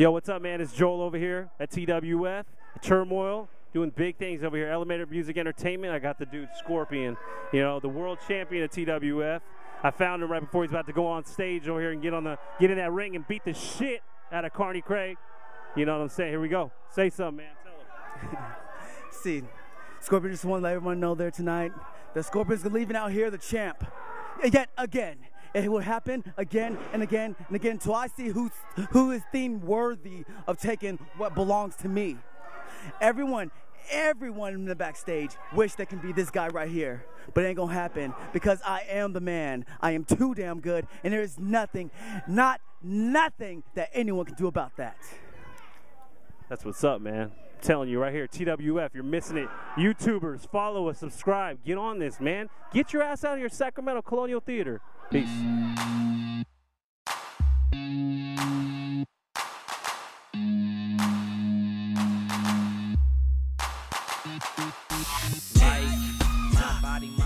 Yo, what's up, man? It's Joel over here at TWF, Turmoil, doing big things over here. Elevator Music Entertainment. I got the dude Scorpion, you know, the world champion at TWF. I found him right before he's about to go on stage over here and get on the get in that ring and beat the shit out of Carney Craig. You know what I'm saying? Here we go. Say something, man. Tell him. See, Scorpion just want to let everyone know there tonight that Scorpion's leaving out here the champ. yet again. It will happen again and again and again until I see who's, who is deemed worthy of taking what belongs to me. Everyone, everyone in the backstage wish they can be this guy right here. But it ain't gonna happen because I am the man. I am too damn good, and there is nothing, not nothing that anyone can do about that. That's what's up, man. I'm telling you right here, TWF, you're missing it. YouTubers, follow us, subscribe, get on this, man. Get your ass out of here, Sacramento Colonial Theater. Peace. Life